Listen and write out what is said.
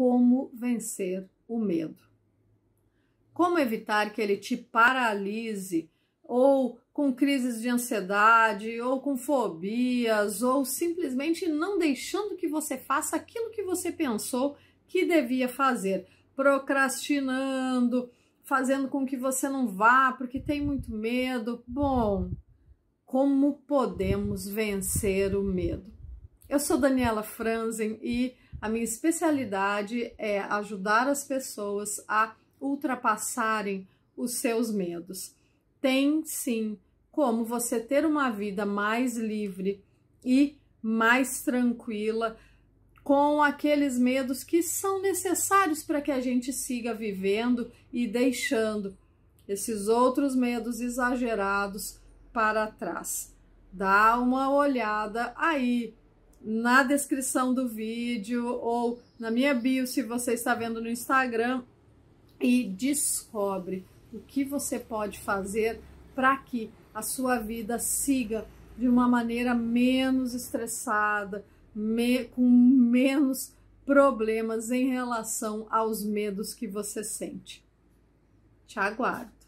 como vencer o medo. Como evitar que ele te paralise ou com crises de ansiedade, ou com fobias, ou simplesmente não deixando que você faça aquilo que você pensou que devia fazer, procrastinando, fazendo com que você não vá porque tem muito medo. Bom, como podemos vencer o medo? Eu sou Daniela Franzen e a minha especialidade é ajudar as pessoas a ultrapassarem os seus medos. Tem sim como você ter uma vida mais livre e mais tranquila com aqueles medos que são necessários para que a gente siga vivendo e deixando esses outros medos exagerados para trás. Dá uma olhada aí na descrição do vídeo ou na minha bio se você está vendo no Instagram e descobre o que você pode fazer para que a sua vida siga de uma maneira menos estressada, me, com menos problemas em relação aos medos que você sente. Te aguardo.